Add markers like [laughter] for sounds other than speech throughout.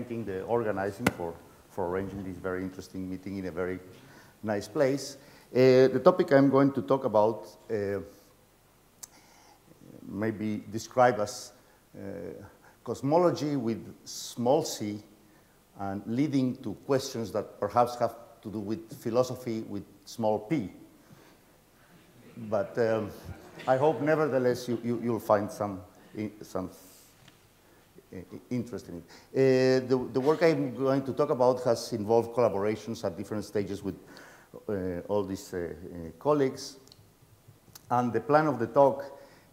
thanking the organizing for, for arranging this very interesting meeting in a very nice place. Uh, the topic I'm going to talk about uh, may be described as uh, cosmology with small c and leading to questions that perhaps have to do with philosophy with small p. But um, I hope nevertheless you, you, will find some, some interest in. Uh, the, the, work I'm going to talk about has involved collaborations at different stages with uh, all these uh, uh colleagues. And the plan of the talk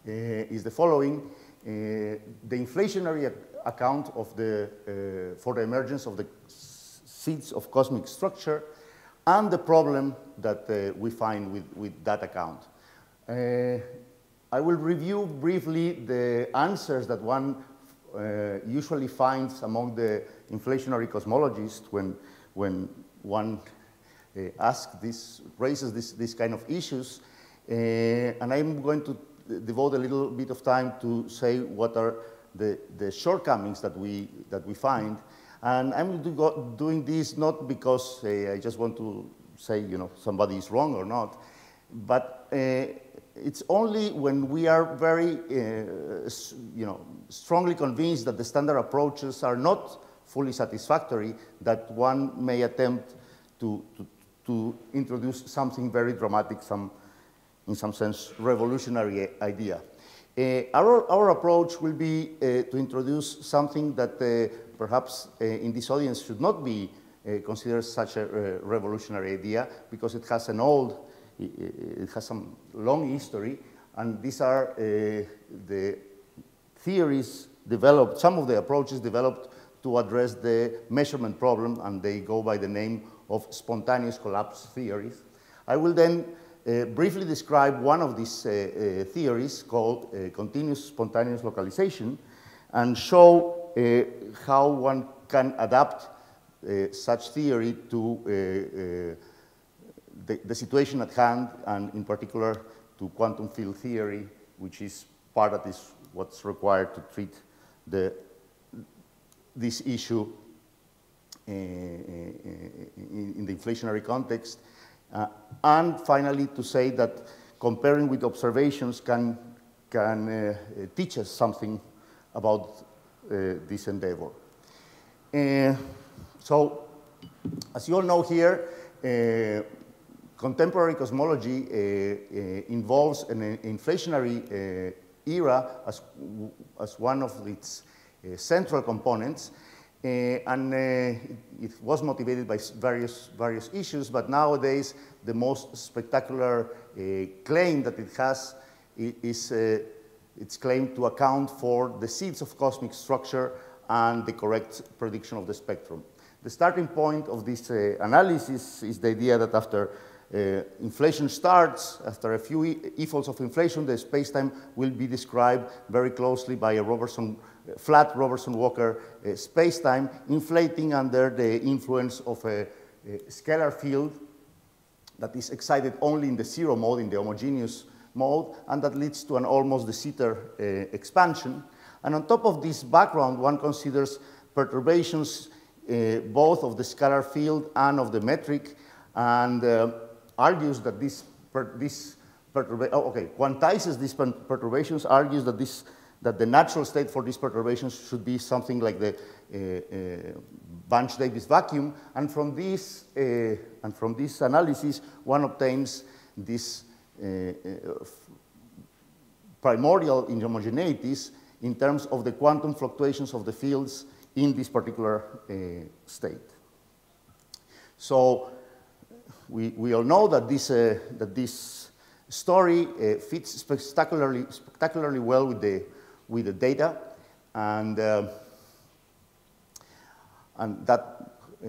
uh, is the following. Uh, the inflationary account of the, for the emergence of the seeds of cosmic structure and the problem that we find with, with that account. I will review briefly the answers that one uh, usually finds among the inflationary cosmologists when, when one uh, asks this, raises this, this kind of issues. Uh, and I'm going to devote a little bit of time to say what are the, the shortcomings that we, that we find. And I'm do doing this not because uh, I just want to say, you know, somebody is wrong or not, but uh, it's only when we are very, uh, you know, strongly convinced that the standard approaches are not fully satisfactory that one may attempt to, to, to introduce something very dramatic, some, in some sense, revolutionary idea. Uh, our, our approach will be uh, to introduce something that uh, perhaps uh, in this audience should not be uh, considered such a revolutionary idea because it has an old it has some long history, and these are uh, the theories developed, some of the approaches developed to address the measurement problem, and they go by the name of spontaneous collapse theories. I will then uh, briefly describe one of these uh, uh, theories called uh, continuous spontaneous localization and show uh, how one can adapt such theory to the, the, situation at hand, and in particular to quantum field theory, which is part of this, what's required to treat the, this issue uh, in, in, the inflationary context. Uh, and finally, to say that comparing with observations can, can uh, teach us something about this endeavor. So, as you all know here, contemporary cosmology uh, uh, involves an inflationary uh, era as, as one of its central components. and it was motivated by various, various issues, but nowadays the most spectacular claim that it has is its claim to account for the seeds of cosmic structure and the correct prediction of the spectrum. The starting point of this uh, analysis is the idea that after uh, inflation starts, after a few e-folds of inflation, the spacetime will be described very closely by a Robertson, uh, flat Robertson-Walker uh, spacetime, inflating under the influence of a, a, scalar field that is excited only in the zero mode, in the homogeneous mode, and that leads to an almost de Sitter uh, expansion. And on top of this background, one considers perturbations uh, both of the scalar field and of the metric, and uh, argues that this, per, this perturbation, oh, okay, quantizes these per perturbations, argues that, this, that the natural state for these perturbations should be something like the uh, uh, Bunch-Davies vacuum, and from this, uh, and from this analysis, one obtains this primordial inhomogeneities in terms of the quantum fluctuations of the fields in this particular state. So we, we all know that this, uh, that this story uh, fits spectacularly, spectacularly well with the, with the data, and, uh, and that, uh,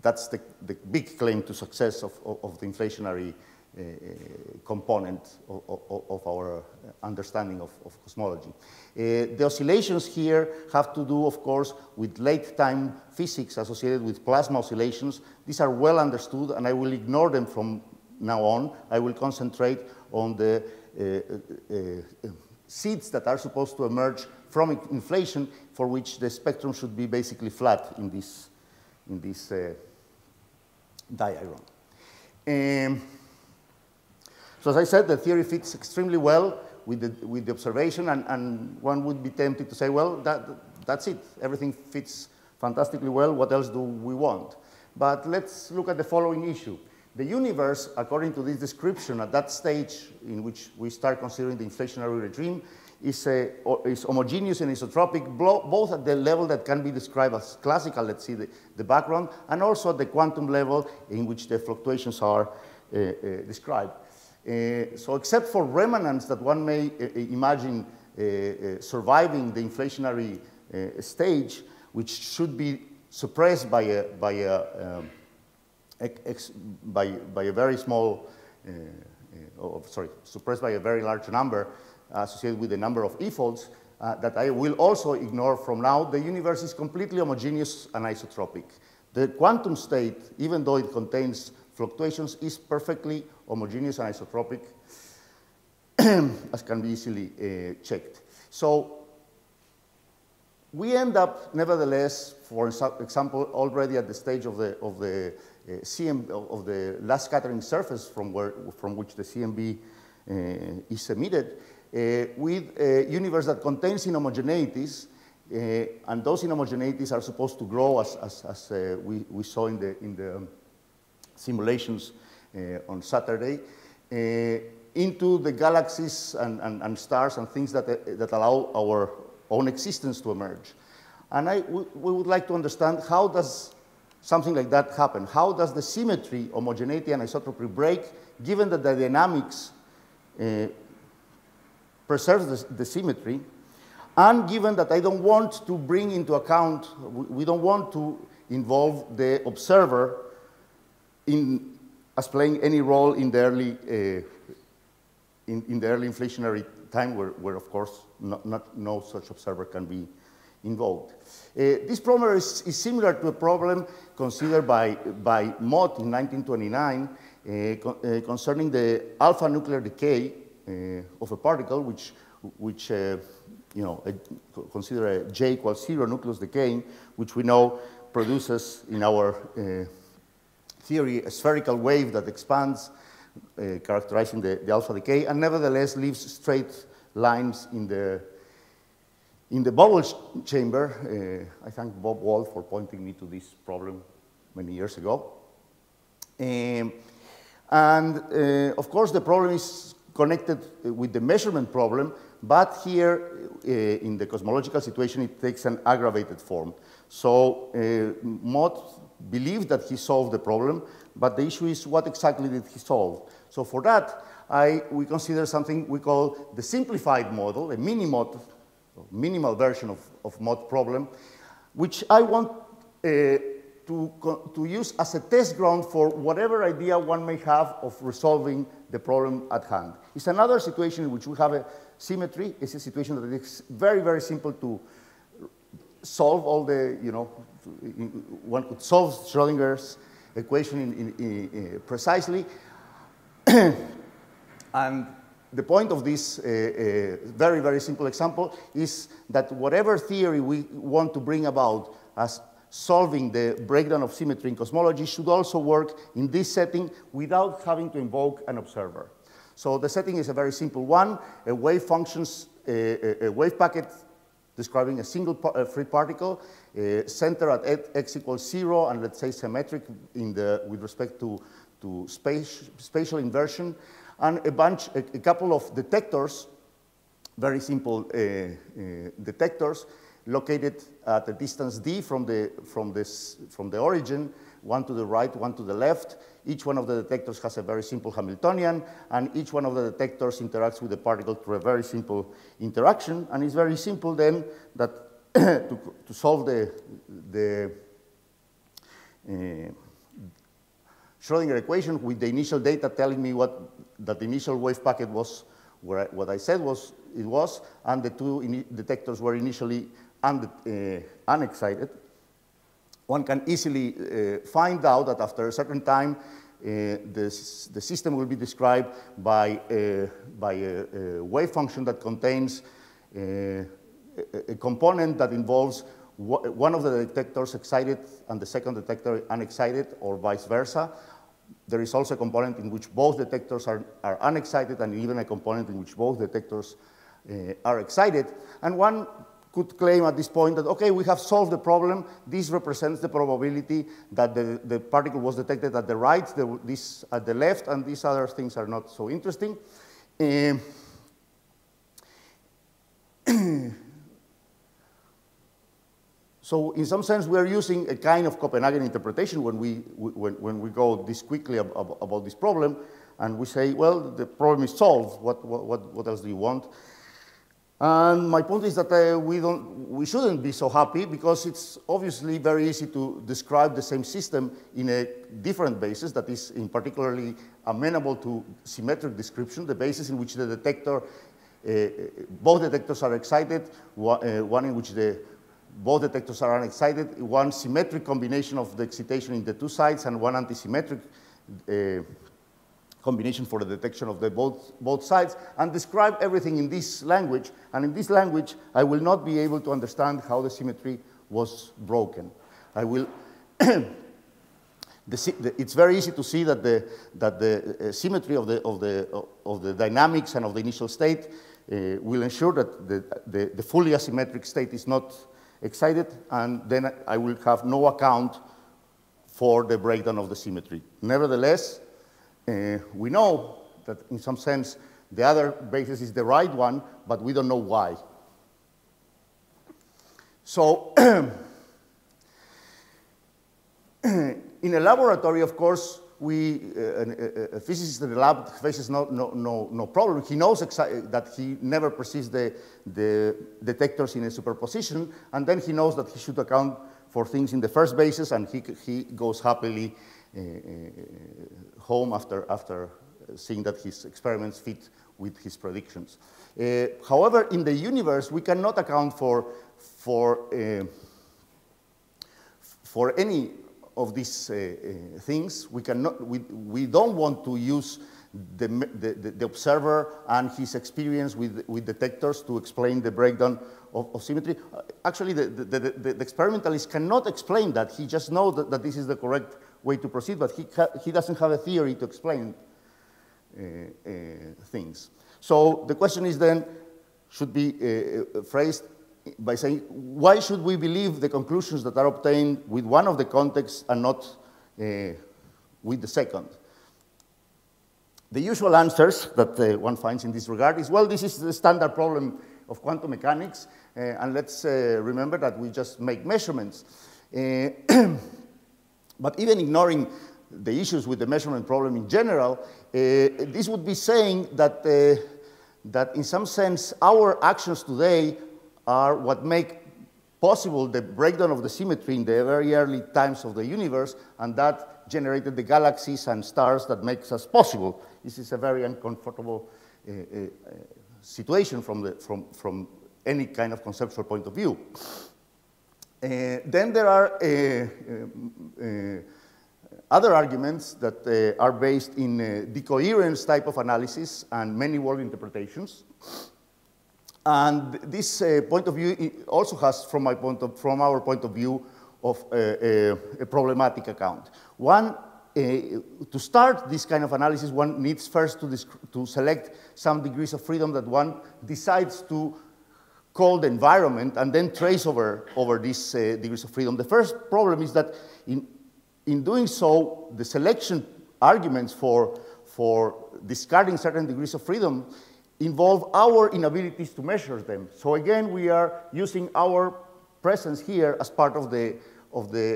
that's the, the big claim to success of, of, of the inflationary component of, of, of, our understanding of, cosmology. Uh, the oscillations here have to do, of course, with late time physics associated with plasma oscillations. These are well understood, and I will ignore them from now on. I will concentrate on the uh, uh, uh seeds that are supposed to emerge from inflation for which the spectrum should be basically flat in this, in this uh, diagram. Um, so as I said, the theory fits extremely well with the, with the observation, and, and one would be tempted to say, well, that, that's it. Everything fits fantastically well. What else do we want? But let's look at the following issue. The universe, according to this description, at that stage in which we start considering the inflationary regime, is, a, is homogeneous and isotropic, both at the level that can be described as classical, let's see the, the background, and also at the quantum level in which the fluctuations are uh, uh, described. Uh, so except for remnants that one may uh, imagine uh, uh, surviving the inflationary stage, which should be suppressed by a, by a, um, ex, by, by a very small, oh, sorry, suppressed by a very large number, associated with the number of e-folds uh, that I will also ignore from now, the universe is completely homogeneous and isotropic. The quantum state, even though it contains fluctuations, is perfectly homogeneous and isotropic, [clears throat] as can be easily uh, checked. So we end up, nevertheless, for example, already at the stage of the, of the uh, of the last scattering surface from, where, from which the CMB uh, is emitted, uh, with a universe that contains inhomogeneities, uh, and those inhomogeneities are supposed to grow as, as, as uh, we, we saw in the, in the simulations Uh, on Saturday, uh, into the galaxies and, and, and, stars and things that, uh, that allow our own existence to emerge. And I, we, we would like to understand how does something like that happen? How does the symmetry, homogeneity, and isotropy break, given that the dynamics uh, preserves the, the, symmetry, and given that I don't want to bring into account, we don't want to involve the observer in, as playing any role in the early, uh, in, in, the early inflationary time where, where of course, not, not, no such observer can be involved. Uh, this problem is, is, similar to a problem considered by, by Mott in 1929 uh, uh, concerning the alpha nuclear decay uh, of a particle, which, which uh, you know, a, consider a J equals zero nucleus decaying, which we know produces in our uh, theory a spherical wave that expands, characterizing the, the alpha decay, and nevertheless leaves straight lines in the in the bubble chamber, uh, I thank Bob Wald for pointing me to this problem many years ago. Um, and uh, of course, the problem is connected uh, with the measurement problem, but here uh, in the cosmological situation, it takes an aggravated form. So uh, Mott believed that he solved the problem, but the issue is what exactly did he solve? So for that, I, we consider something we call the simplified model, a mini-Mott, minimal version of, of Mott problem, which I want uh, to, to use as a test ground for whatever idea one may have of resolving the problem at hand. It's another situation in which we have a symmetry. It's a situation that is very, very simple to solve all the, you know, one could solve Schrodinger's equation in, in, in, precisely. [clears throat] and the point of this uh, uh, very, very simple example is that whatever theory we want to bring about as solving the breakdown of symmetry in cosmology should also work in this setting without having to invoke an observer. So the setting is a very simple one, a wave functions, a, a wave packet describing a single free particle, uh, center at x equals zero, and let's say symmetric in the, with respect to, to space, spatial inversion, and a bunch, a, a couple of detectors, very simple uh, uh, detectors, located at a distance d from the, from, this, from the origin, one to the right, one to the left. Each one of the detectors has a very simple Hamiltonian, and each one of the detectors interacts with the particle through a very simple interaction. And it's very simple then that [coughs] to, to, solve the, the uh, Schrodinger equation with the initial data telling me what that initial wave packet was, I, what I said was it was, and the two detectors were initially uh, unexcited, one can easily uh, find out that after a certain time, uh, this, the system will be described by, by a, a, wave function that contains a a, a component that involves one of the detectors excited and the second detector unexcited or vice versa. There is also a component in which both detectors are, are unexcited and even a component in which both detectors uh, are excited. And one could claim at this point that, okay, we have solved the problem. This represents the probability that the, the particle was detected at the right, the, this at the left, and these other things are not so interesting. Uh, [clears throat] so in some sense, we are using a kind of Copenhagen interpretation when we, when, when we go this quickly ab ab about this problem, and we say, well, the problem is solved. What, what, what else do you want? And my point is that uh, we, don't, we shouldn't be so happy because it's obviously very easy to describe the same system in a different basis that is in particularly amenable to symmetric description, the basis in which the detector, uh, both detectors are excited, one, uh, one in which the, both detectors are unexcited, one symmetric combination of the excitation in the two sides and one antisymmetric uh, combination for the detection of the both, both sides and describe everything in this language. And in this language, I will not be able to understand how the symmetry was broken. I will, [clears throat] the, the, it's very easy to see that the, that the uh, symmetry of the, of, the, of the dynamics and of the initial state uh, will ensure that the, the, the fully asymmetric state is not excited, and then I will have no account for the breakdown of the symmetry. Nevertheless, we know that in some sense the other basis is the right one, but we don't know why. So [clears throat] in a laboratory, of course, we, uh, a, a, physicist in the lab faces no, no, no, no problem. He knows that he never perceives the, the detectors in a superposition, and then he knows that he should account for things in the first basis, and he, he goes happily uh, uh, home after, after seeing that his experiments fit with his predictions. Uh, however, in the universe, we cannot account for, for, for any of these uh, uh, things. We, cannot, we, we don't want to use the, the, the, observer and his experience with, with detectors to explain the breakdown of, of symmetry. Uh, actually, the, the, the, experimentalist cannot explain that. He just knows that, that this is the correct way to proceed, but he, he doesn't have a theory to explain uh, uh, things. So the question is then, should be uh, uh, phrased by saying, why should we believe the conclusions that are obtained with one of the contexts and not uh, with the second? The usual answers that uh, one finds in this regard is, well, this is the standard problem of quantum mechanics, and let's remember that we just make measurements. [clears throat] But even ignoring the issues with the measurement problem in general, uh, this would be saying that, uh, that in some sense our actions today are what make possible the breakdown of the symmetry in the very early times of the universe, and that generated the galaxies and stars that makes us possible. This is a very uncomfortable uh, uh, situation from, the, from, from any kind of conceptual point of view. Uh, then there are uh, uh, other arguments that are based in decoherence type of analysis and many world interpretations. And this point of view also has, from, my point of, from our point of view, of a, a, a problematic account. One, uh, to start this kind of analysis, one needs first to, to select some degrees of freedom that one decides to called environment and then trace over, over these uh, degrees of freedom. The first problem is that in, in doing so, the selection arguments for, for discarding certain degrees of freedom involve our inabilities to measure them. So again, we are using our presence here as part of the, of the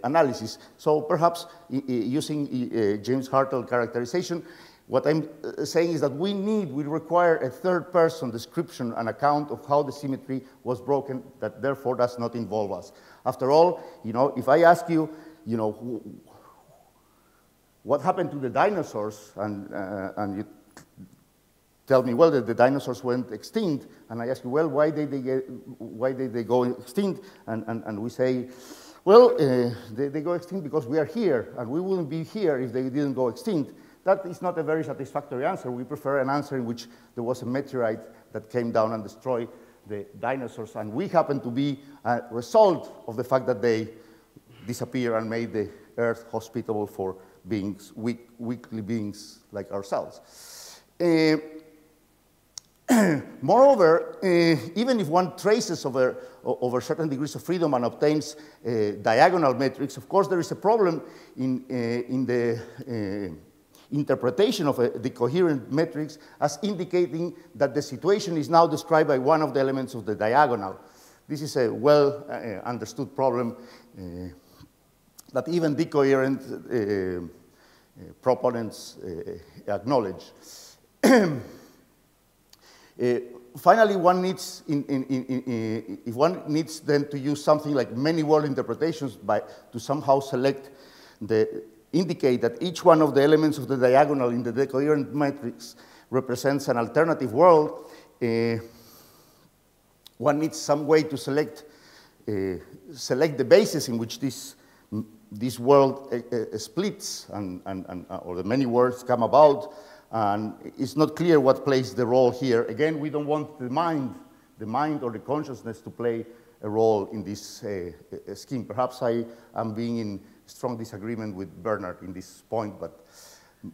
uh, analysis. So perhaps using uh, James Hartle characterization, what I'm uh, saying is that we need, we require a third person description and account of how the symmetry was broken that therefore does not involve us. After all, you know, if I ask you, you know, what happened to the dinosaurs and, uh, and you tell me, well, the, the, dinosaurs went extinct, and I ask you, well, why did they, get, why did they go extinct? And, and, and we say, well, uh, they, they go extinct because we are here, and we wouldn't be here if they didn't go extinct. That is not a very satisfactory answer. We prefer an answer in which there was a meteorite that came down and destroyed the dinosaurs, and we happen to be a result of the fact that they disappeared and made the Earth hospitable for beings, weak, weakly beings like ourselves. Uh, [clears throat] Moreover, uh, even if one traces over, over certain degrees of freedom and obtains uh, diagonal metrics, of course there is a problem in, uh, in the interpretation of the coherent metrics as indicating that the situation is now described by one of the elements of the diagonal. This is a well uh, understood problem uh, that even decoherent proponents acknowledge. [clears throat] Uh, finally, one needs, in, in, in, if one needs then to use something like many world interpretations by, to somehow select the, indicate that each one of the elements of the diagonal in the decoherent matrix represents an alternative world, uh, one needs some way to select, uh, select the basis in which this, this world uh, uh splits and, and, and, or the many worlds come about and it's not clear what plays the role here. Again, we don't want the mind, the mind or the consciousness to play a role in this uh, uh, scheme. Perhaps I am being in strong disagreement with Bernard in this point, but,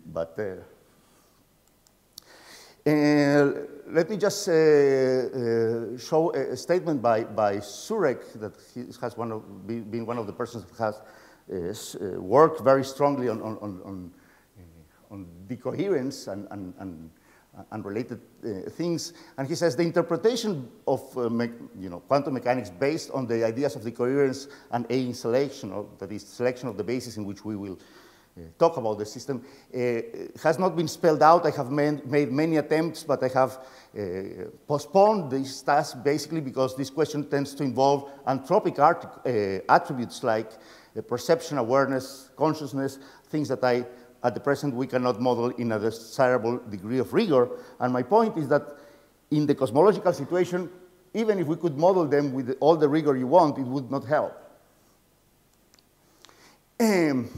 but uh, uh, let me just uh, uh, show a, statement by, by Zurek that he has one of, been one of the persons who has worked very strongly on, on, on on decoherence and, and, and, and related uh, things. And he says the interpretation of uh, you know, quantum mechanics based on the ideas of decoherence and einselection, or that is selection of the basis in which we will uh, talk about the system, uh, has not been spelled out. I have made, made many attempts, but I have uh, postponed this task basically because this question tends to involve anthropic uh, attributes like perception, awareness, consciousness, things that I at the present we cannot model in a desirable degree of rigor. And my point is that in the cosmological situation, even if we could model them with all the rigor you want, it would not help. Um,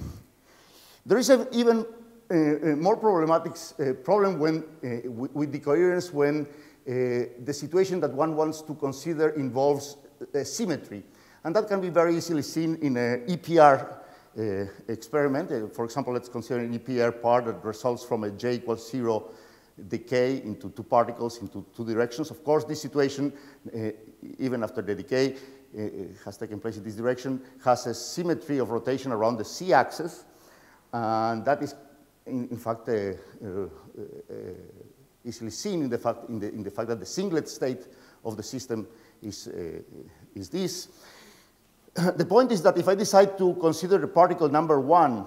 there is an even uh, uh, more problematic uh, problem when, uh, with, decoherence when uh, the situation that one wants to consider involves uh, symmetry. And that can be very easily seen in an EPR uh, experiment. Uh, for example, let's consider an EPR part that results from a j equals zero decay into two particles into two directions. Of course, this situation, uh, even after the decay uh, has taken place in this direction, has a symmetry of rotation around the z-axis, and that is, in, in fact, easily seen in the, fact, in, the, in the fact that the singlet state of the system is, is this. [clears throat] the point is that if I decide to consider the particle number one, uh,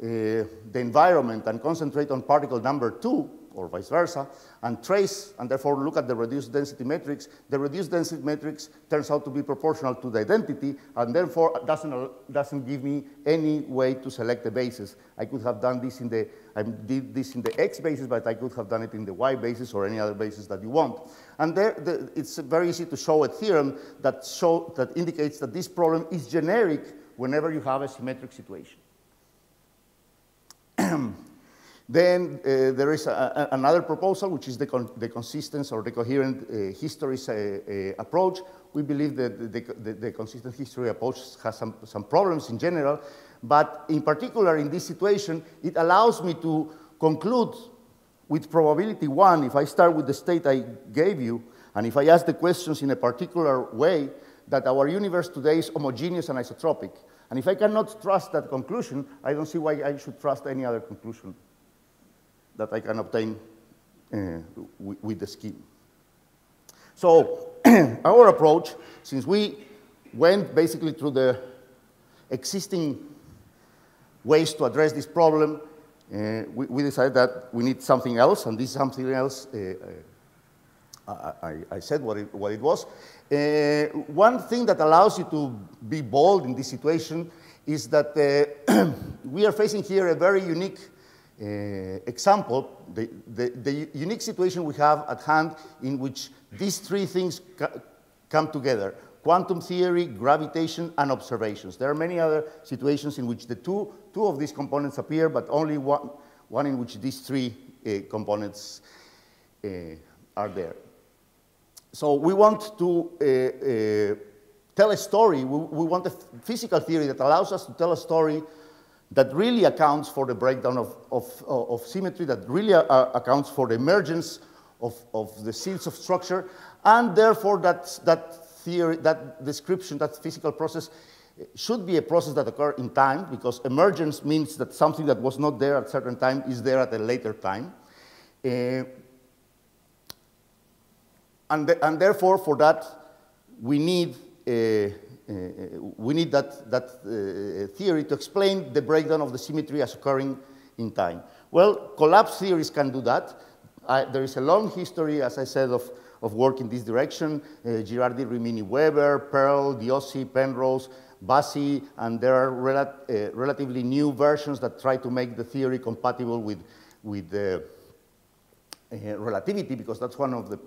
the environment, and concentrate on particle number two, or vice versa, and trace, and therefore look at the reduced density matrix, the reduced density matrix turns out to be proportional to the identity, and therefore doesn't, doesn't give me any way to select the basis. I could have done this in the, I did this in the x basis, but I could have done it in the y basis or any other basis that you want. And there, the, it's very easy to show a theorem that, show, that indicates that this problem is generic whenever you have a symmetric situation. [clears throat] Then uh, there is a, a, another proposal, which is the, con the consistent or the coherent uh, histories uh, uh, approach. We believe that the, the, the, consistent history approach has some, some problems in general, but in particular in this situation, it allows me to conclude with probability one, if I start with the state I gave you, and if I ask the questions in a particular way, that our universe today is homogeneous and isotropic. And if I cannot trust that conclusion, I don't see why I should trust any other conclusion that I can obtain uh, with the scheme. So [clears throat] our approach, since we went basically through the existing ways to address this problem, uh, we, we, decided that we need something else, and this something else, uh, uh I, I, said what it, what it was. Uh, one thing that allows you to be bold in this situation is that [clears throat] we are facing here a very unique example, the, the, the, unique situation we have at hand in which these three things come together, quantum theory, gravitation, and observations. There are many other situations in which the two, two of these components appear, but only one, one in which these three uh, components uh, are there. so we want to uh, uh, tell a story. We, we, want a physical theory that allows us to tell a story that really accounts for the breakdown of, of, of symmetry, that really uh, accounts for the emergence of, of the seeds of structure, and therefore that, that theory, that description, that physical process should be a process that occurs in time, because emergence means that something that was not there at a certain time is there at a later time. Uh, and, the, and therefore, for that, we need, uh, uh, we need that, that uh, theory to explain the breakdown of the symmetry as occurring in time. Well, collapse theories can do that. there is a long history, as I said, of, of work in this direction. Uh, Ghirardi, Rimini, Weber, Pearle, Diósi, Penrose, Bassi, and there are rel uh, relatively new versions that try to make the theory compatible with, with uh, relativity, because that's one of the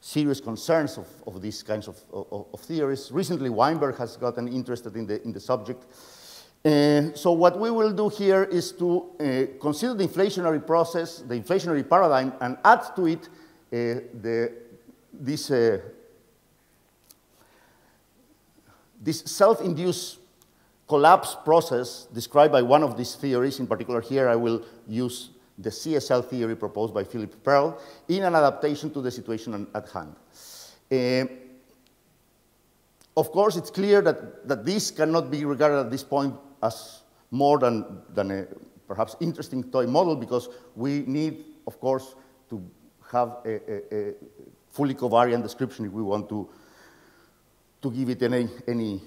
serious concerns of, of these kinds of, of, of, theories. Recently, Weinberg has gotten interested in the, in the subject. Uh, so what we will do here is to uh, consider the inflationary process, the inflationary paradigm, and add to it uh, the, this, uh, this self-induced collapse process described by one of these theories. In particular, here I will use the CSL theory proposed by Philip Pearle in an adaptation to the situation at hand. Uh, of course, it's clear that, that this cannot be regarded at this point as more than, than a perhaps interesting toy model because we need, of course, to have a, a, a fully covariant description if we want to, to give it any, any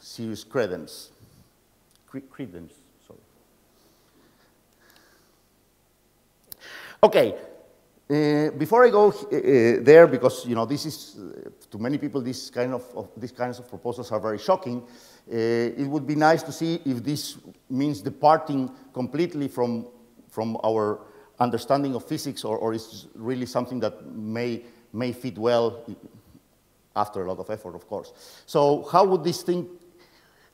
serious credence. credence. Okay, uh, before I go uh, there, because you know this is uh, to many people this kind of, of, these kinds of proposals are very shocking. Uh, it would be nice to see if this means departing completely from from our understanding of physics, or, or is really something that may may fit well after a lot of effort, of course. So how would this thing,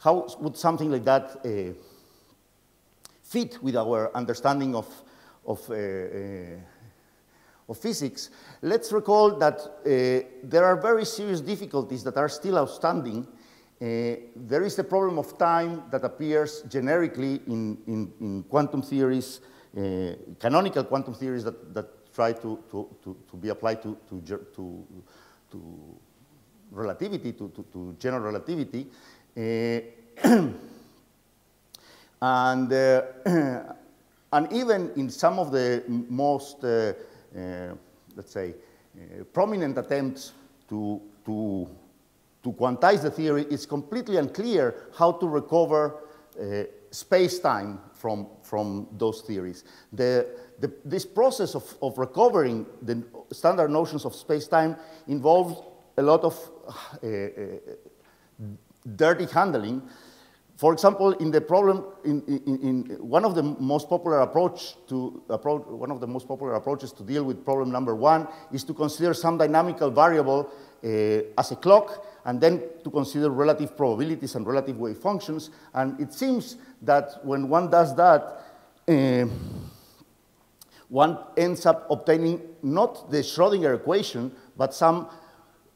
how would something like that uh, fit with our understanding of of, uh, uh, of physics, let's recall that uh, there are very serious difficulties that are still outstanding. there is the problem of time that appears generically in, in, in quantum theories, canonical quantum theories that, that try to, to, to, to be applied to, relativity, to, general relativity. Uh, [clears throat] and uh, [clears throat] And even in some of the most, uh, uh, let's say, uh, prominent attempts to, to, to quantize the theory, it's completely unclear how to recover uh, space-time from, from those theories. The, the, this process of, of recovering the standard notions of space-time involves a lot of uh, uh, dirty handling for example, in the problem, in, in, in one of the most popular approach to approach, one of the most popular approaches to deal with problem number one is to consider some dynamical variable uh, as a clock, and then to consider relative probabilities and relative wave functions. And it seems that when one does that, uh, one ends up obtaining not the Schrodinger equation, but some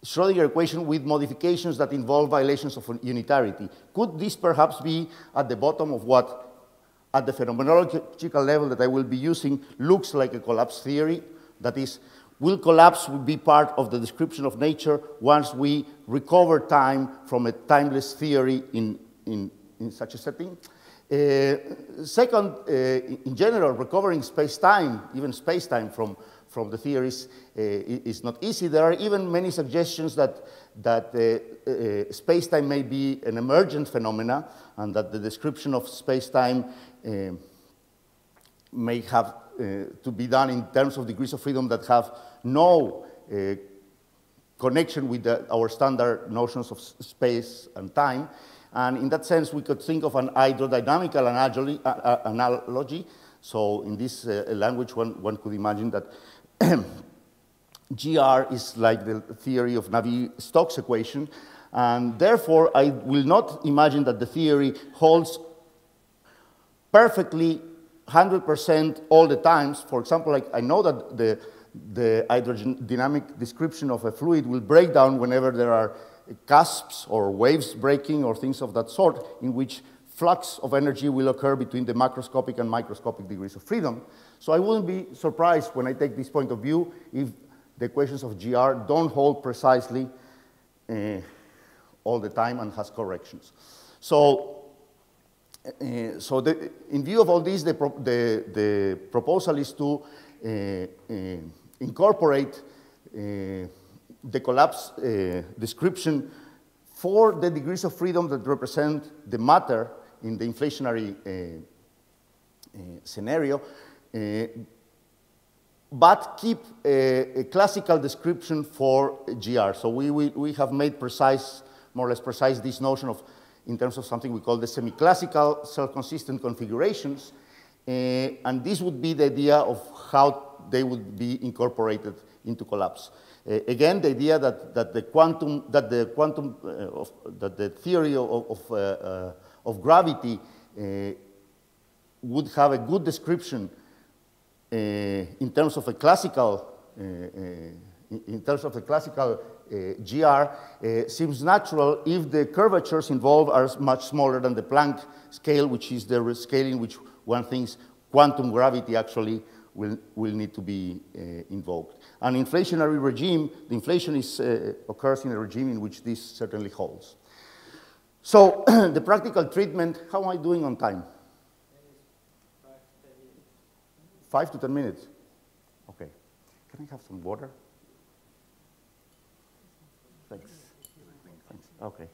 Schrodinger equation with modifications that involve violations of unitarity. Could this perhaps be at the bottom of what, at the phenomenological level that I will be using, looks like a collapse theory? That is, will collapse be part of the description of nature once we recover time from a timeless theory in, in, in such a setting? Uh, second, uh, in general, recovering space-time, even space-time from from the theories uh, is not easy. There are even many suggestions that, that uh, uh, space-time may be an emergent phenomena and that the description of space-time may have to be done in terms of degrees of freedom that have no connection with the, our standard notions of space and time. And in that sense, we could think of an hydrodynamical analogy. Analogy. So in this uh, language, one, one could imagine that [clears throat] GR is like the theory of Navier-Stokes equation, and therefore I will not imagine that the theory holds perfectly 100% all the times. For example, like I know that the, the hydrodynamic description of a fluid will break down whenever there are cusps or waves breaking or things of that sort in which flux of energy will occur between the macroscopic and microscopic degrees of freedom. So I wouldn't be surprised when I take this point of view if the equations of GR don't hold precisely uh, all the time and has corrections. So, uh, so the, in view of all this, the, pro the, the proposal is to uh, incorporate the collapse description for the degrees of freedom that represent the matter in the inflationary scenario, but keep a, a, classical description for GR. So we, we, we have made precise, more or less precise, this notion of, in terms of something we call the semi-classical self-consistent configurations. Uh, and this would be the idea of how they would be incorporated into collapse. Uh, again, the idea that, that the quantum, that the quantum, uh, of, that the theory of, of, uh, uh, of gravity uh, would have a good description uh, in terms of a classical, uh, uh, in terms of a classical GR seems natural if the curvatures involved are much smaller than the Planck scale, which is the scale in which one thinks quantum gravity actually will, will need to be uh, invoked. An inflationary regime, the inflation is, uh, occurs in a regime in which this certainly holds. So [clears throat] the practical treatment, how am I doing on time? Five to 10 minutes? Okay. Can I have some water? Thanks. Thanks. Okay,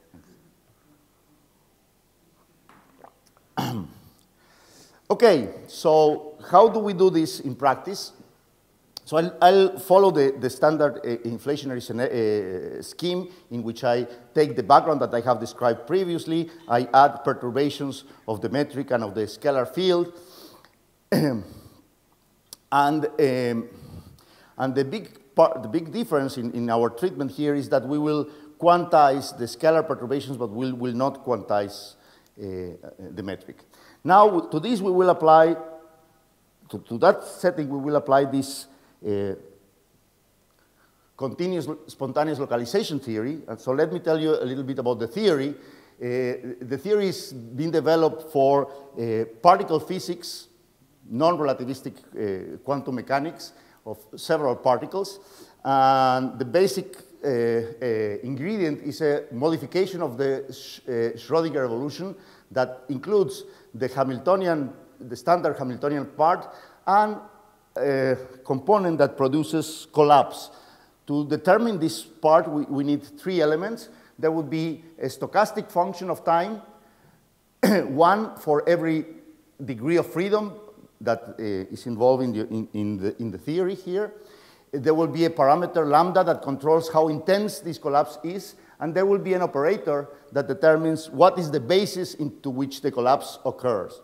thanks. [clears throat] okay, so how do we do this in practice? So I'll, I'll follow the, the standard uh, inflationary uh, scheme in which I take the background that I have described previously, I add perturbations of the metric and of the scalar field, [clears throat] And, um, and the, big part, the big difference in, in our treatment here is that we will quantize the scalar perturbations, but we will not quantize uh, the metric. Now, to this we will apply, to, to that setting we will apply this continuous spontaneous localization theory. And so let me tell you a little bit about the theory. Uh, the theory is being developed for uh, particle physics non-relativistic uh, quantum mechanics of several particles. And the basic ingredient is a modification of the Sch Schrodinger evolution that includes the Hamiltonian, the standard Hamiltonian part, and a component that produces collapse. To determine this part, we, we need three elements. There would be a stochastic function of time, [clears throat] one for every degree of freedom that uh, is involved in the, in, in, the, in the theory here. There will be a parameter lambda that controls how intense this collapse is, and there will be an operator that determines what is the basis into which the collapse occurs.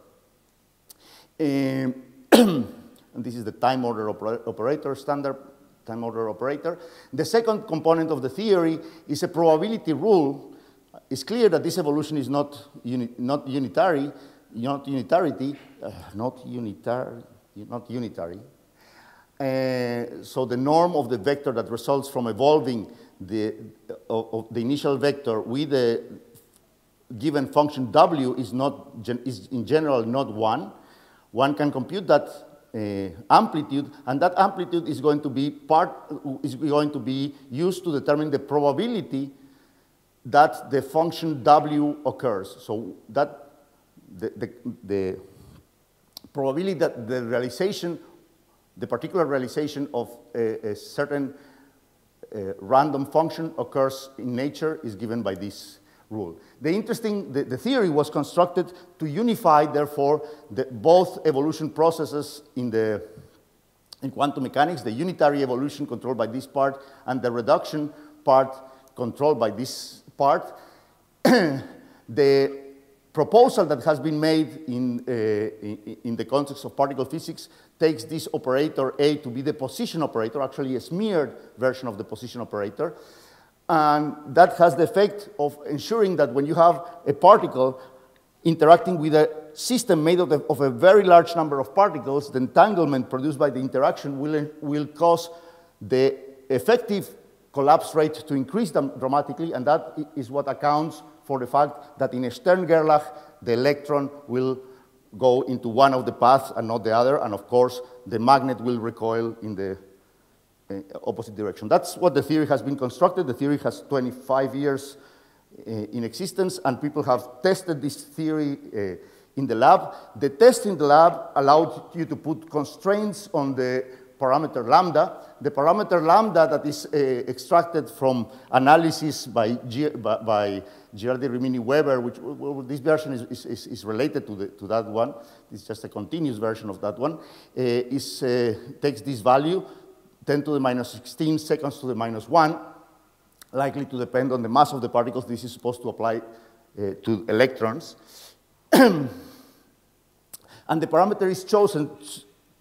Um, [clears throat] and this is the time order oper operator, standard time order operator. The second component of the theory is a probability rule. It's clear that this evolution is not, uni not unitary, not unitarity, uh, not unitary, not unitary. Uh, so the norm of the vector that results from evolving the, of the initial vector with the given function w is, not, is in general not one. One can compute that uh, amplitude, and that amplitude is going to be part is going to be used to determine the probability that the function w occurs. So that the, the, the probability that the realization, the particular realization of a, a certain uh, random function occurs in nature is given by this rule. The interesting, the, the theory was constructed to unify, therefore, the, both evolution processes in the in quantum mechanics, the unitary evolution controlled by this part and the reduction part controlled by this part. [clears throat] the proposal that has been made in, uh, in, in, the context of particle physics takes this operator A to be the position operator, actually a smeared version of the position operator. And that has the effect of ensuring that when you have a particle interacting with a system made of, of a very large number of particles, the entanglement produced by the interaction will, will cause the effective collapse rate to increase them dramatically, and that is what accounts for the fact that in Stern-Gerlach, the electron will go into one of the paths and not the other, and of course, the magnet will recoil in the uh, opposite direction. That's what the theory has been constructed. The theory has 25 years uh, in existence, and people have tested this theory uh, in the lab. The test in the lab allowed you to put constraints on the parameter lambda. The parameter lambda that is uh, extracted from analysis by, G by, by Ghirardi Rimini Weber, which well, this version is, is, is related to, the, to, that one. It's just a continuous version of that one. Uh, is, uh, takes this value, 10 to the minus 16 seconds to the minus 1, likely to depend on the mass of the particles. This is supposed to apply uh, to electrons. [clears throat] and the parameter is chosen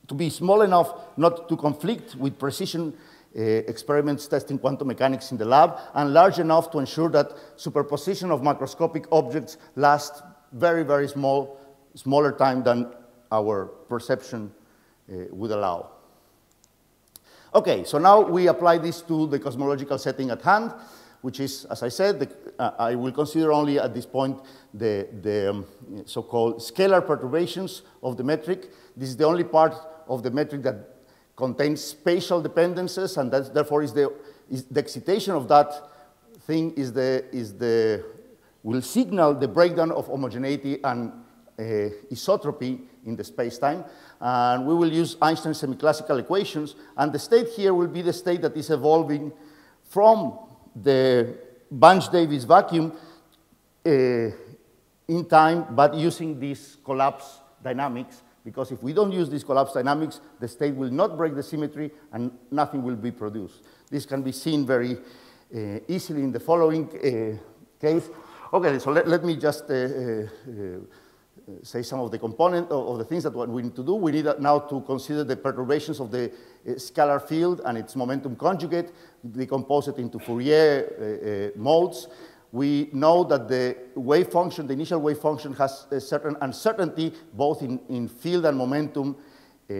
to be small enough not to conflict with precision uh, experiments testing quantum mechanics in the lab, and large enough to ensure that superposition of macroscopic objects lasts very, very small, smaller time than our perception uh, would allow. Okay, so now we apply this to the cosmological setting at hand, which is, as I said, the, uh, I will consider only at this point the, the um, so-called scalar perturbations of the metric. This is the only part of the metric that contains spatial dependencies, and that therefore is the, is the excitation of that thing is the, is the, will signal the breakdown of homogeneity and uh, isotropy in the space-time. And we will use Einstein's semi-classical equations, and the state here will be the state that is evolving from the Bunch-Davies vacuum uh, in time, but using these collapse dynamics because if we don't use this collapse dynamics, the state will not break the symmetry and nothing will be produced. This can be seen very uh, easily in the following uh, case. Okay, so let, let me just uh, uh, uh say some of the components of, of, the things that we need to do. We need now to consider the perturbations of the uh, scalar field and its momentum conjugate, decompose it into Fourier modes we know that the wave function, the initial wave function, has a certain uncertainty both in, in field and momentum uh,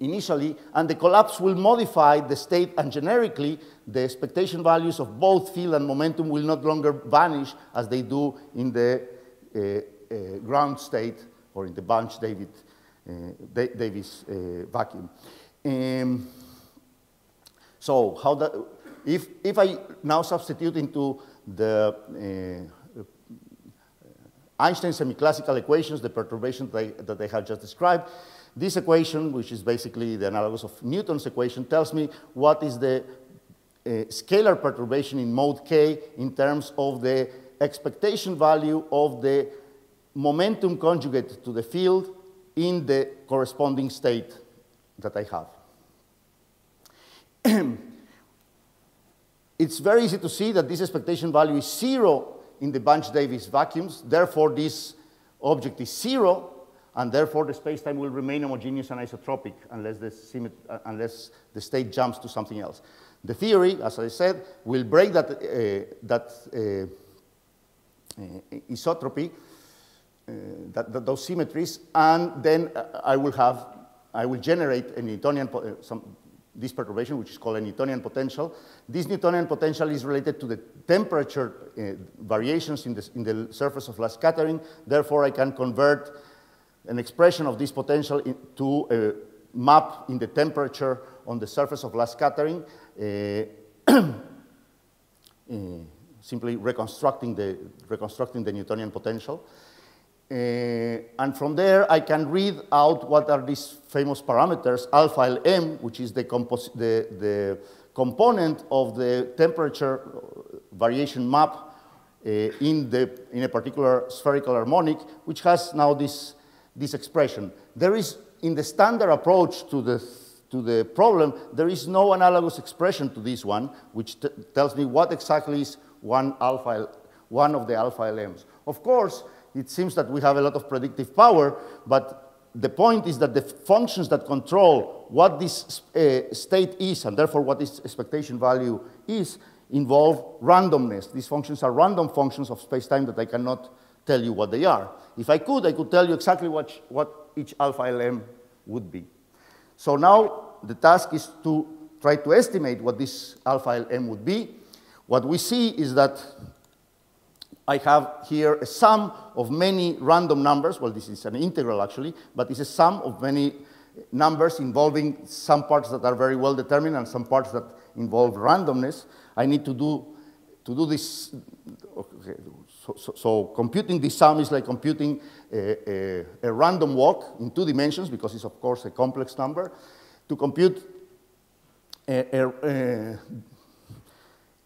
initially, and the collapse will modify the state, and generically, the expectation values of both field and momentum will not longer vanish as they do in the ground state or in the Bunch David, uh, Davies uh, vacuum. Um, so how that, if, if I now substitute into the uh, Einstein semi-classical equations, the perturbation that I, that I have just described, this equation, which is basically the analogous of Newton's equation, tells me what is the uh, scalar perturbation in mode k in terms of the expectation value of the momentum conjugate to the field in the corresponding state that I have. [clears throat] It's very easy to see that this expectation value is zero in the Bunch-Davies vacuums. Therefore, this object is zero, and therefore the space-time will remain homogeneous and isotropic unless the, uh, unless the state jumps to something else. The theory, as I said, will break that, uh, that uh isotropy, uh, that, that, those symmetries, and then uh, I will have, I will generate a Newtonian, some this perturbation, which is called a Newtonian potential. This Newtonian potential is related to the temperature uh, variations in the, in the surface of last scattering. Therefore, I can convert an expression of this potential to a map in the temperature on the surface of last scattering, uh, uh, [clears throat] simply reconstructing the, reconstructing the Newtonian potential. Uh, and from there, I can read out what are these famous parameters, alpha Lm, which is the, the, the component of the temperature variation map uh, in, the, in a particular spherical harmonic, which has now this, this expression. There is, in the standard approach to the, to the problem, there is no analogous expression to this one, which tells me what exactly is one, alpha, one of the alpha LMs. Of course, it seems that we have a lot of predictive power, but the point is that the functions that control what this uh, state is, and therefore what this expectation value is, involve randomness. These functions are random functions of space-time that I cannot tell you what they are. If I could, I could tell you exactly what, what each alpha LM would be. So now the task is to try to estimate what this alpha LM would be. What we see is that I have here a sum of many random numbers. Well, this is an integral actually, but it's a sum of many numbers involving some parts that are very well determined and some parts that involve randomness. I need to do, to do this, okay, so, so, so, computing this sum is like computing a, a, a, random walk in two dimensions because it's of course a complex number. To compute a,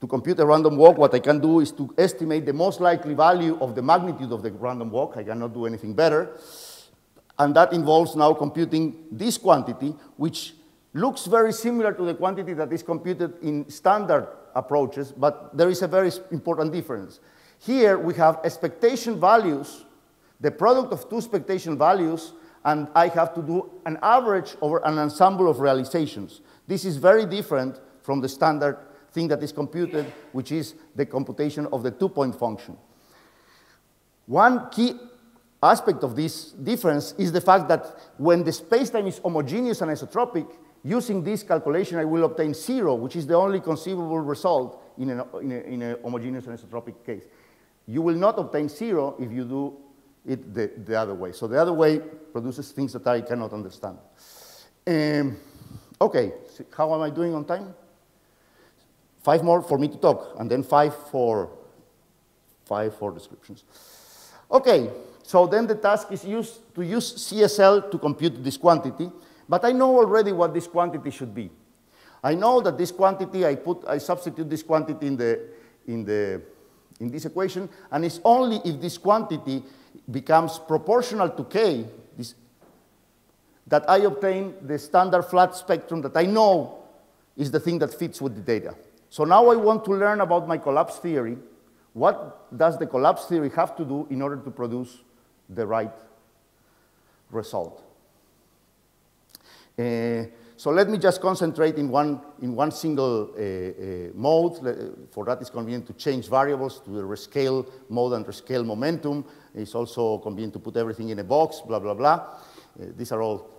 to compute a random walk, what I can do is to estimate the most likely value of the magnitude of the random walk. I cannot do anything better. And that involves now computing this quantity, which looks very similar to the quantity that is computed in standard approaches, but there is a very important difference. Here we have expectation values, the product of two expectation values, and I have to do an average over an ensemble of realizations. This is very different from the standard thing that is computed, which is the computation of the two-point function. One key aspect of this difference is the fact that when the spacetime is homogeneous and isotropic, using this calculation I will obtain zero, which is the only conceivable result in a, in a, in a homogeneous and isotropic case. You will not obtain zero if you do it the, the other way. So the other way produces things that I cannot understand. Um, okay, so how am I doing on time? Five more for me to talk, and then five for, five for descriptions. Okay, so then the task is used to use CSL to compute this quantity, but I know already what this quantity should be. I know that this quantity, I, put, I substitute this quantity in the, in the in this equation, and it's only if this quantity becomes proportional to k this, that I obtain the standard flat spectrum that I know is the thing that fits with the data. So now I want to learn about my collapse theory. What does the collapse theory have to do in order to produce the right result? Uh, so let me just concentrate in one, in one single uh, uh, mode. For that, it's convenient to change variables to the rescale mode and rescale momentum. It's also convenient to put everything in a box, blah, blah, blah. Uh, these are all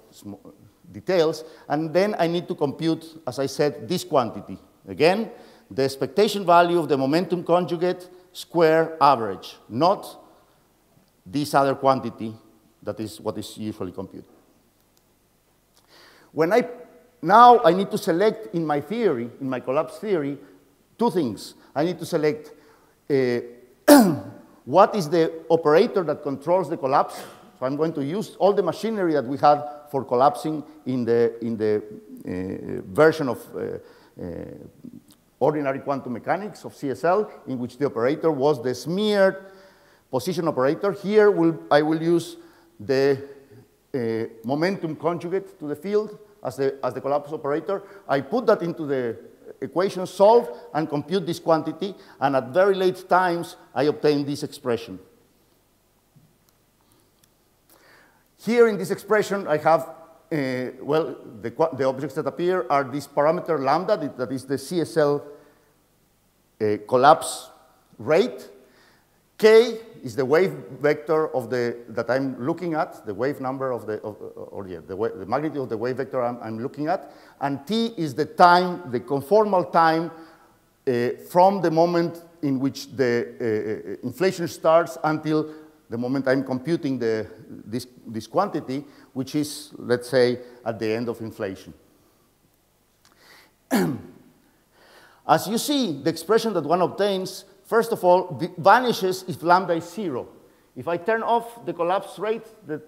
details. And then I need to compute, as I said, this quantity. Again, the expectation value of the momentum conjugate square average, not this other quantity that is what is usually computed. When I now I need to select in my theory, in my collapse theory, two things. I need to select uh, [clears throat] what is the operator that controls the collapse. So I'm going to use all the machinery that we had for collapsing in the, in the uh, version of uh, ordinary quantum mechanics of CSL, in which the operator was the smeared position operator. Here will, I will use the uh, momentum conjugate to the field as the, as the collapse operator. I put that into the equation, solve, and compute this quantity, and at very late times, I obtain this expression. Here in this expression, I have, uh, well, the, the, objects that appear are this parameter lambda, that is the CSL uh, collapse rate. K is the wave vector of the, that I'm looking at, the wave number of the, of, or yeah, the, the, magnitude of the wave vector I'm, I'm, looking at, and t is the time, the conformal time uh, from the moment in which the uh, inflation starts until the moment I'm computing the, this, this quantity, which is, let's say, at the end of inflation. [clears throat] As you see, the expression that one obtains first of all, vanishes if lambda is zero. If I turn off the collapse rate, the,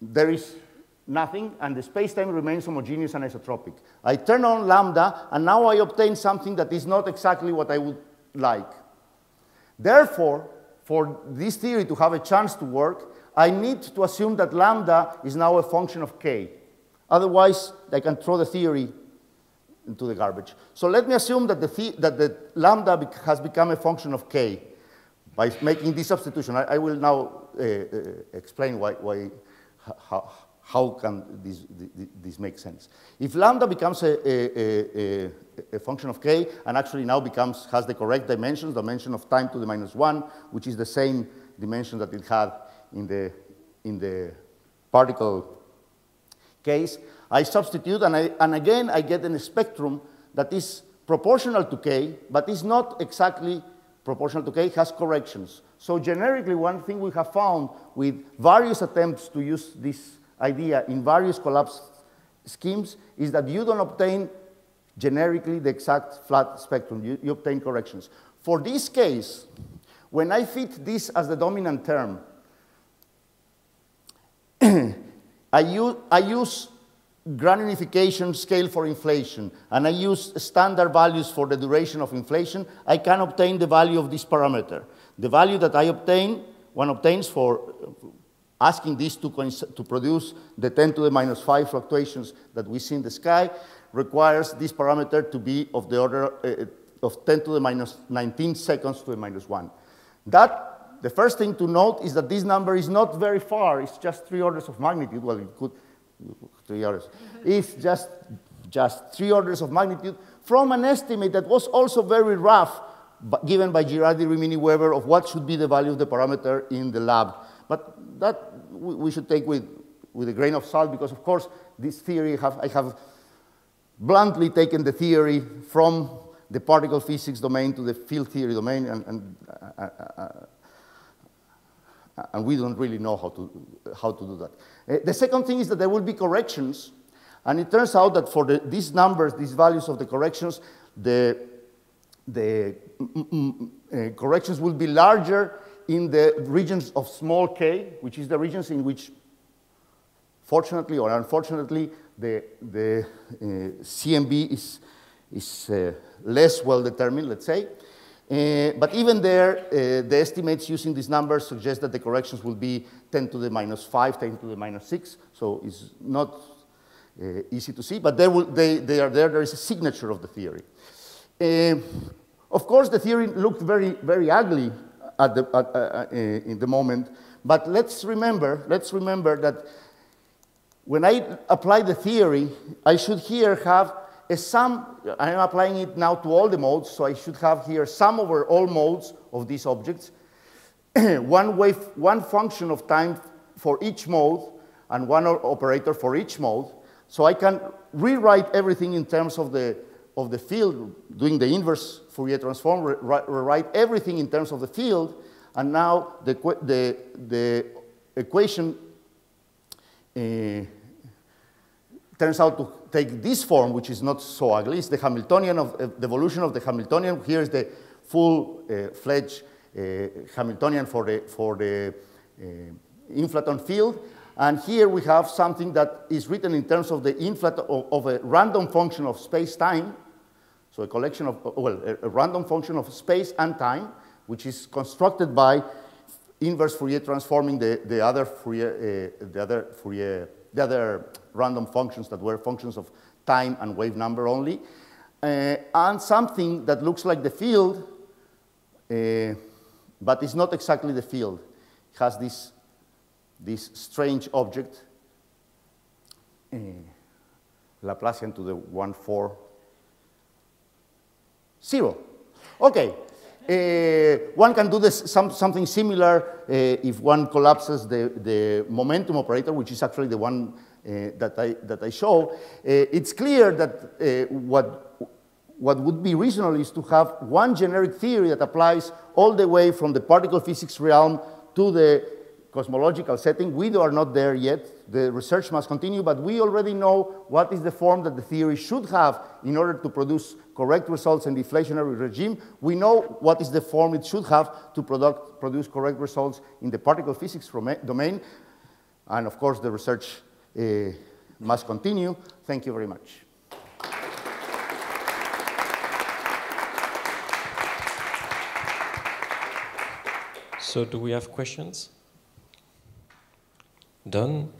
there is nothing, and the space-time remains homogeneous and isotropic. I turn on lambda, and now I obtain something that is not exactly what I would like. Therefore, for this theory to have a chance to work, I need to assume that lambda is now a function of k. Otherwise, I can throw the theory into the garbage. So let me assume that the, that the lambda has become a function of k by making this substitution. I, I will now uh, uh, explain why, why how, how can this, this make sense. If lambda becomes a, a, a, a, function of k and actually now becomes, has the correct dimensions, dimension of time to the minus 1, which is the same dimension that it had in the, in the particle case, I substitute, and, I, and again, I get a spectrum that is proportional to k, but is not exactly proportional to k, has corrections. So generically, one thing we have found with various attempts to use this idea in various collapse schemes is that you don't obtain generically the exact flat spectrum. You, you obtain corrections. For this case, when I fit this as the dominant term, I, use, I use grand unification scale for inflation, and I use standard values for the duration of inflation, I can obtain the value of this parameter. The value that I obtain, one obtains for asking this to, to produce the 10 to the minus 5 fluctuations that we see in the sky, requires this parameter to be of the order uh, of 10 to the minus 19 seconds to the minus 1. That, the first thing to note is that this number is not very far. It's just three orders of magnitude. Well, it could, three orders. [laughs] It's just, just three orders of magnitude from an estimate that was also very rough given by Ghirardi, Rimini, Weber of what should be the value of the parameter in the lab. But that we should take with, with a grain of salt because, of course, this theory, have, I have bluntly taken the theory from the particle physics domain to the field theory domain, and, and, uh, uh, uh, and we don't really know how to, how to do that. Uh, the second thing is that there will be corrections, and it turns out that for the, these numbers, these values of the corrections, the, the uh, corrections will be larger in the regions of small k, which is the regions in which, fortunately or unfortunately, the, the uh, CMB is, is uh, less well determined, let's say. Uh, but even there, uh, the estimates using these numbers suggest that the corrections will be 10 to the minus 5, 10 to the minus 6. So it's not uh, easy to see, but will, they, they, are there. There is a signature of the theory. Uh, of course, the theory looked very, very ugly at the, at, uh, in the moment, but let's remember, let's remember that when I apply the theory, I should here have a sum, I'm applying it now to all the modes, so I should have here sum over all modes of these objects, [clears throat] one, wave, one function of time for each mode, and one operator for each mode. So I can rewrite everything in terms of the, of the field, doing the inverse Fourier transform, rewrite everything in terms of the field, and now the, the, the equation uh, turns out to take this form, which is not so ugly. It's the Hamiltonian of uh, the evolution of the Hamiltonian. Here's the full-fledged uh, uh, Hamiltonian for the, for the uh, inflaton field. And here we have something that is written in terms of the inflaton of, of a random function of space-time. So a collection of, well, a, a random function of space and time, which is constructed by inverse Fourier transforming the, the other Fourier, uh, the other Fourier, the other random functions that were functions of time and wave number only, uh, and something that looks like the field, uh, but it's not exactly the field. It has this, this strange object, uh, Laplacian to the 1, 4, 0. Okay, uh, one can do this, some, something similar uh, if one collapses the, the momentum operator, which is actually the one uh, that, I, that I show, uh, it's clear that uh, what, what would be reasonable is to have one generic theory that applies all the way from the particle physics realm to the cosmological setting. We are not there yet. The research must continue, but we already know what is the form that the theory should have in order to produce correct results in the inflationary regime. We know what is the form it should have to product, produce correct results in the particle physics domain. And of course, the research uh, must continue. Thank you very much. So do we have questions? Done?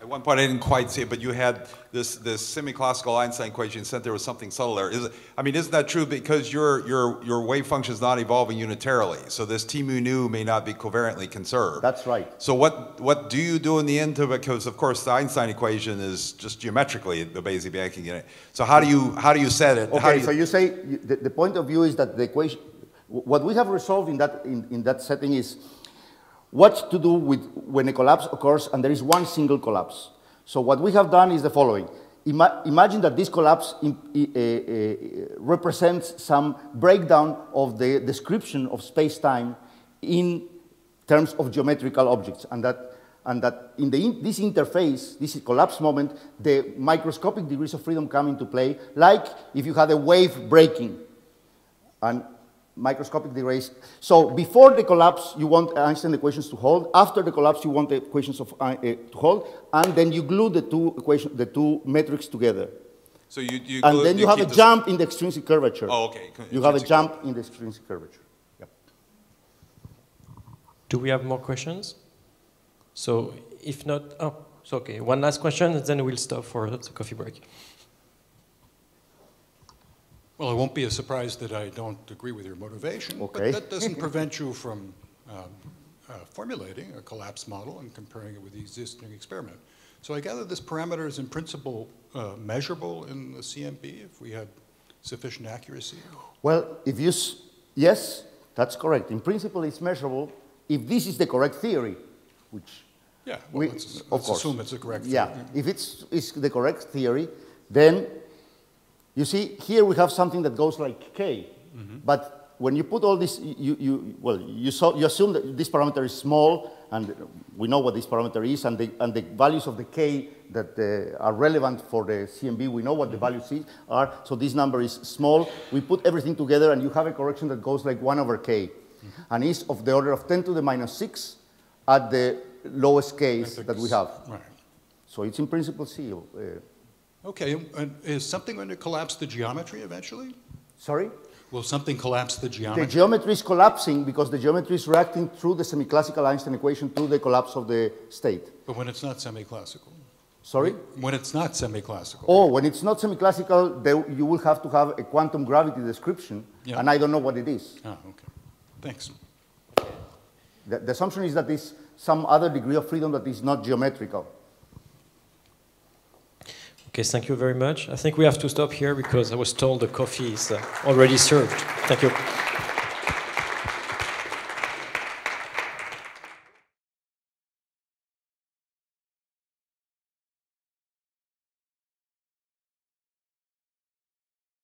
At one point, I didn't quite see it, but you had this, this semi-classical Einstein equation. You said there was something subtle there. Is it, I mean, isn't that true? Because your, your, your wave function is not evolving unitarily. So this T mu nu may not be covariantly conserved. That's right. So what, what do you do in the end to, because of course the Einstein equation is just geometrically the Bézier-Bianchi unit. So how do you, how do you set it? Okay, you, so you say, the, the point of view is that the equation, what we have resolved in that, in, in that setting is what to do with when a collapse occurs and there is one single collapse. So what we have done is the following. Ima imagine that this collapse in, uh, uh, represents some breakdown of the description of space-time in terms of geometrical objects, and that, and that in, the in this interface, this collapse moment, the microscopic degrees of freedom come into play, like if you had a wave breaking. And microscopic degrees. So before the collapse, you want Einstein equations to hold. After the collapse, you want the equations of, uh, uh, to hold. And then you glue the two equations, the two metrics together. So you, you. And glue- then you have a keep the- jump in the extrinsic curvature. Oh, okay. You have a jump in the extrinsic curvature. Yep. Do we have more questions? So if not, oh, so okay, one last question, and then we'll stop for the coffee break. Well, it won't be a surprise that I don't agree with your motivation, Okay. but that doesn't prevent you from um, uh, formulating a collapse model and comparing it with the existing experiment. So I gather this parameter is in principle uh, measurable in the CMB if we had sufficient accuracy. Well, if you, s- yes, that's correct. In principle, it's measurable if this is the correct theory, which Yeah, we, let's, of let's course. assume it's the correct Yeah, if it's, it's the correct theory, then you see here we have something that goes like k. Mm-hmm. But when you put all this, you, you well, you, saw, you assume that this parameter is small, and we know what this parameter is, and the, and the values of the k that uh, are relevant for the CMB, we know what the Mm-hmm. values is- are. So this number is small. We put everything together, and you have a correction that goes like 1 over k, Mm-hmm. and is of the order of 10 to the minus 6 at the lowest case that we have. Right. So it's in principle C. Uh, Okay, and is something going to collapse the geometry eventually? sorry? Will something collapse the geometry? The geometry? is collapsing because the geometry is reacting through the semi-classical Einstein equation to the collapse of the state. But when it's not semi-classical? Sorry? When it's not semi-classical? Oh, when it's not semi-classical, you will have to have a quantum gravity description, Yeah. and I don't know what it is. Ah, okay. Thanks. The, the assumption is that there's some other degree of freedom that is not geometrical. Okay, thank you very much. I think we have to stop here because I was told the coffee is uh, already served. Thank you.